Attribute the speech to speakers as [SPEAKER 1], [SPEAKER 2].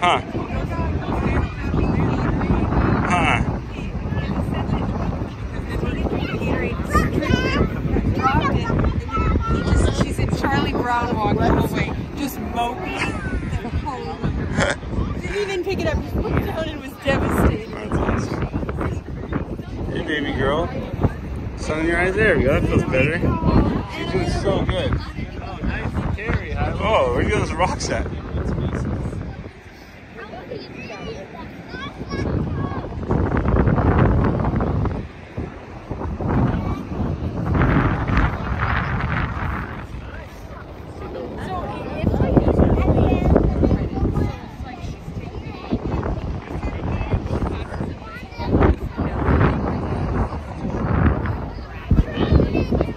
[SPEAKER 1] Huh. Huh.
[SPEAKER 2] She's in Charlie Brown walking away, just moping. Didn't even pick it up, just put it down and was devastated.
[SPEAKER 1] Awesome. Hey, baby girl. Sun in your eyes. There we go. That feels better. She's doing so good. Oh, nice carry. Oh, where do you got those rocks at? So